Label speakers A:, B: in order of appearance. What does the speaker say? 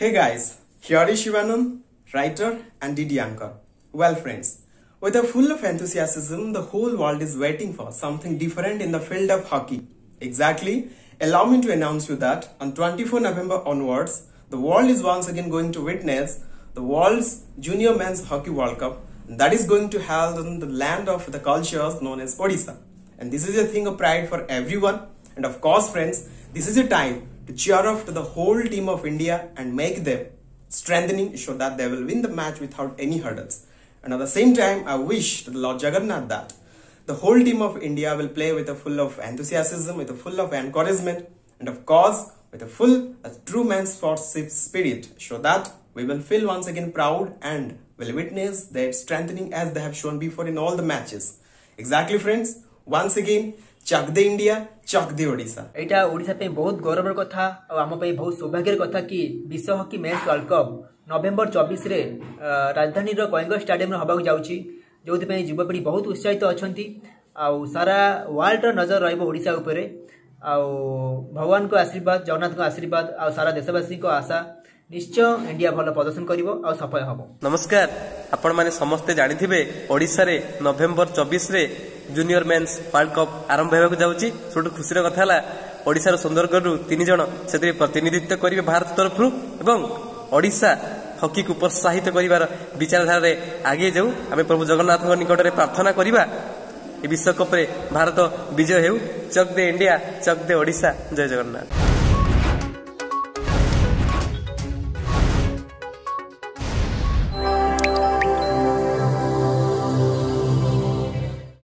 A: Hey guys, here is Shivanand, writer and DD anchor. Well friends, with a full of enthusiasm, the whole world is waiting for something different in the field of hockey. Exactly, allow me to announce you that on 24 November onwards, the world is once again going to witness the world's Junior Men's Hockey World Cup that is going to held in the land of the cultures known as Odisha. And this is a thing of pride for everyone. And of course, friends, this is a time to cheer up to the whole team of India and make them strengthening so that they will win the match without any hurdles. And at the same time, I wish to the Lord Jagannath that the whole team of India will play with a full of enthusiasm, with a full of encouragement, and of course, with a full, a true man's sportsmanship spirit, so that we will feel once again proud and will witness their strengthening as they have shown before in all the matches. Exactly, friends. Once again, Chak the India, Chak the Odisha.
B: ଏଇଟା ଓଡ଼ିଶା ପାଇଁ ବହୁତ ଗୌରବର କଥା ଆଉ ଆମ ପାଇଁ ବହୁତ ସୌଭାଗ୍ୟର କଥା କି ବିଶ୍ୱ hockey match world cup November ଚବିଶରେ ଅ, ରାଜଧାନୀର କଳିଙ୍ଗ ଷ୍ଟାଡିୟମରେ ହେବାକୁ ଯାଉଛି ଯେଉଁଥିପାଇଁ ଯୁବପିଢ଼ି ବହୁତ ଉତ୍ସାହିତ ଅଛନ୍ତି ଆଉ ସାରା ୱାର୍ଲଡର ନଜର ରହିବ ଓଡ଼ିଶା ଉପରେ ଆଉ ଭଗବାନଙ୍କ ଆଶୀର୍ବାଦ ଜଗନ୍ନାଥଙ୍କ ଆଶୀର୍ବାଦ ଆଉ ସାରା ଦେଶବାସୀଙ୍କ ଆଶା ନିଶ୍ଚୟ ଇଣ୍ଡିଆ ଭଲ ପ୍ରଦର୍ଶନ କରିବ ଆଉ ସଫଳ ହେବ
C: ନମସ୍କାର ଆପଣମାନେ ସମସ୍ତେ ଜାଣିଥିବେ ଓଡ଼ିଶାରେ ନଭେମ୍ବର ଚବିଶରେ ଜୁନିୟର ମେନ୍ସ ୱାର୍ଲଡ କପ୍ ଆରମ୍ଭ ହେବାକୁ ଯାଉଛି। ସବୁଠୁ ଖୁସିର କଥା ହେଲା ଓଡ଼ିଶାର ସୁନ୍ଦରଗଡ଼ରୁ ତିନି ଜଣ ସେଥିରେ ପ୍ରତିନିଧିତ୍ୱ କରିବେ ଭାରତ ତରଫରୁ ଏବଂ ଓଡ଼ିଶା ହକିକୁ ପ୍ରୋତ୍ସାହିତ କରିବାର ବିଚାରଧାରାରେ ଆଗେଇ ଯାଉ। ଆମେ ପ୍ରଭୁ ଜଗନ୍ନାଥଙ୍କ ନିକଟରେ ପ୍ରାର୍ଥନା କରିବା ଏ ବିଶ୍ୱକପ୍ରେ ଭାରତ ବିଜୟ ହେଉ। ଚକ୍ ଦେ ଇଣ୍ଡିଆ ଚକ୍ ଦେ ଓଡ଼ିଶା। ଜୟ ଜଗନ୍ନାଥ।